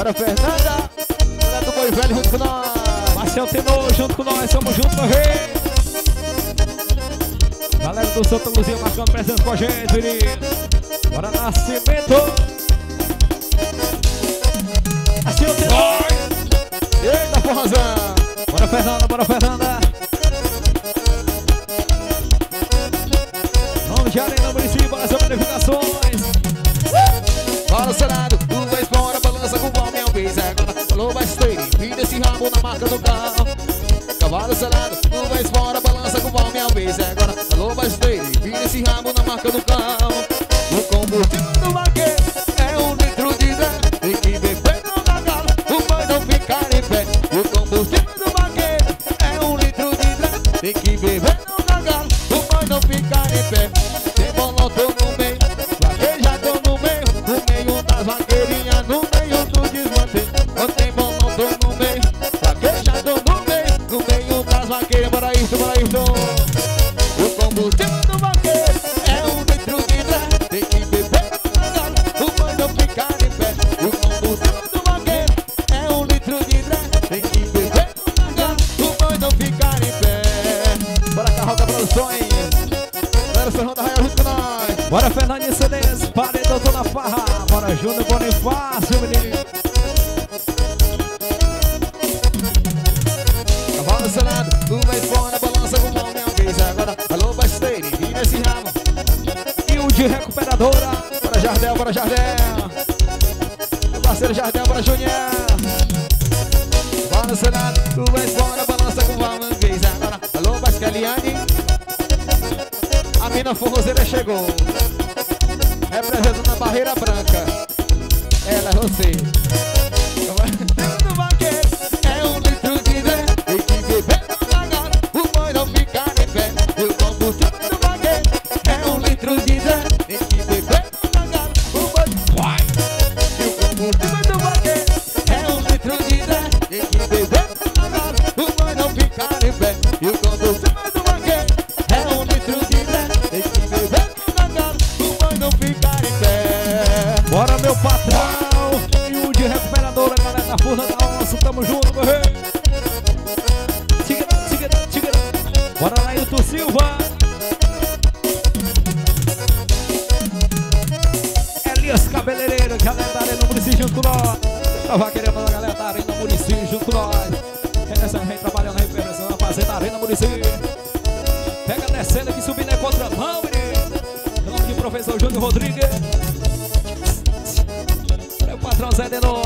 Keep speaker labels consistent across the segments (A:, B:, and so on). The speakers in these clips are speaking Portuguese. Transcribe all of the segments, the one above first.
A: Bora, Fernanda. Bora do Boi Velho junto com nós.
B: Marcel Tenor junto com nós, somos juntos, meu rei. Galera do Santa Luzia marcando presença com a gente, menino. Bora, Nascimento. Marcel Tenor.
A: Eita, forrozão.
B: Bora, Fernanda, bora, Fernanda.
A: Selado, tu vai embora, balança com o pau, minha vez. Agora, falou besteira. Vira esse rabo na marca do carro. O combustível do vaqueiro é um litro de dez. Tem que beber no gargalo, o boi não ficar em pé. O combustível do vaqueiro é um litro de dez. Tem que beber Bora,
B: Fernandinho CDs, paredão toda farra. Bora, Júnior Bonifácio, menino.
A: Cavalo selado, tu vai fora, balança com mão, minha vez. Agora, alô, besteira, vira esse ramo.
B: E o de recuperadora.
A: Bora, Jardel, bora, Jardel. Meu parceiro Jardel, bora, Junior. Cavalo selado, tu vai fora, balança com mão, minha vez. Agora, alô, Bascaliane. A mina forrozeira chegou. Representando a barreira branca. Ela é você.
B: Da Força da Onça. Tamo junto, meu rei. Tigre, tigre, tigre. Bora, Nailton Silva. Elias Cabeleireiro, galera da Arena Murici junto com nós. A galera da Arena Murici junto com nós. É essa gente trabalhando na repressão, na fazenda Arena Murici. Pega descendo aqui, subindo é contramão, menino. Em nome de professor Júnior Rodrigues. Meu patrão Zé Denora.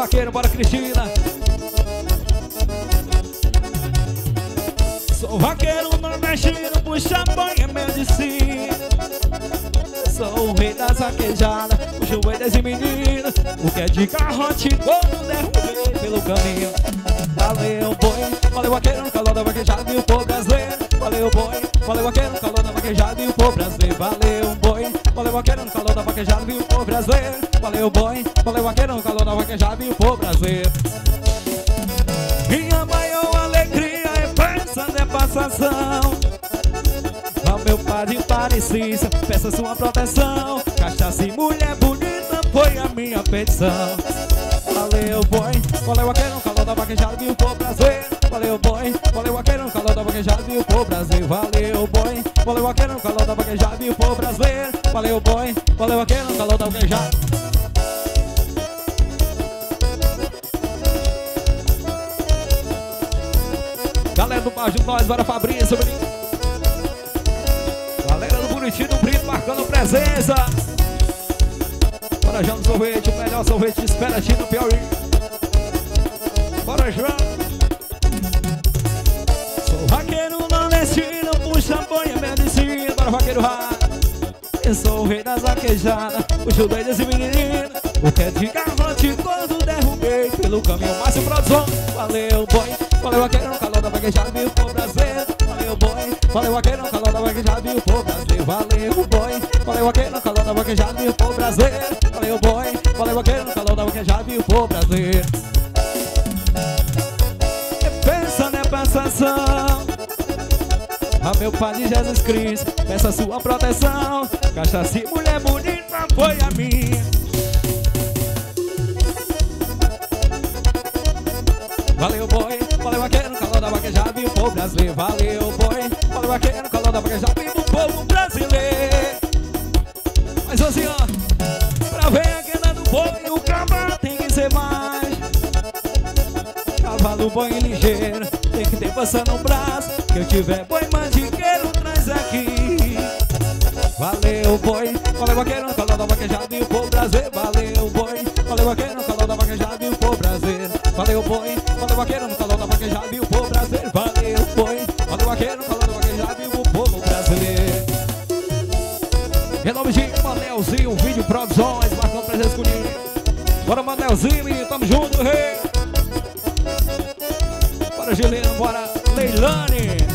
B: Vaqueiro, bora Cristina. Sou vaqueiro nordestino, puxa banha, medicina. Sou o rei das vaquejadas, puxo ovelhas e meninas. O que é de garrote, todo derrubei pelo caminho. Valeu, boi, valeu vaqueiro no calor da vaquejada e o povo brasileiro. Valeu, boi, valeu vaqueiro no calor da vaquejada e o povo brasileiro. Valeu, boi, valeu vaqueiro no calor da vaquejada e o povo brasileiro. Valeu, boi, valeu vaqueiro no calor da vaquejada e o povo brasileiro. Minha maior alegria é peça de passação. Ao meu padre parecista, peça sua proteção. Cachaça e mulher bonita foi a minha petição. Valeu, boi, valeu vaqueiro no calor da vaquejada e o povo brasileiro. Valeu, boi, valeu vaqueiro no calor da vaquejada e o povo brasileiro. Valeu, boi, valeu vaqueiro no calor da vaquejada e o povo brasileiro. Valeu, boi, valeu vaqueiro no calor da vaquejada. Galera do Baixo Nós, bora Fabrício, menino. Galera do Bonitinho do Brito marcando presença. Bora, João do Sorvete, o melhor sorvete espera aqui no Piauí. Bora, João. Nordestino, puxa banha, medicina. Bora, vaqueiro rádio. Eu sou o rei das vaquejadas, puxo doidas e meninas. O que é de garrote, quando derrubei pelo caminho. Márcio Produção, valeu, boi. Valeu, vaqueiro no calor da vaquejada o povo brasileiro. Valeu, boi. Valeu, vaqueiro no calor da vaquejada o povo brasileiro. Valeu, boi. Valeu, vaqueiro no calor da vaquejada o povo brasileiro. Valeu, boi. Valeu, vaqueiro no calor da vaquejada o povo brasileiro. Pensa na passação. A meu Pai Jesus Cristo, peça sua proteção. Cachaça e mulher bonita foi a minha. Valeu, boi, valeu, vaqueiro, calor da vaquejada e o povo brasileiro. Valeu, boi, valeu, vaqueiro, calor da vaquejada e o povo brasileiro. Mas assim, ó, pra ver a queda do boi, o cavalo tem que ser mais. Cavalo boi ligeiro, tem que ter força no braço. Que eu tiver boi mantiqueiro, traz aqui. Valeu, boi, valeu, vaqueiro, calor da vaquejada e o povo brasileiro. Valeu, boi, valeu, vaqueiro, calor da vaquejada e o povo brasileiro. Valeu, boi, valeu, vaqueiro, no calor da vaquejada e o povo brasileiro. Valeu, boi, valeu, vaqueiro, no calor da vaquejada e o povo brasileiro. Em nome de Manelzinho, vídeo produções, marcando presença comigo. Bora, Manelzinho, tamo junto, rei. Bora, Gelino, bora, Leilane.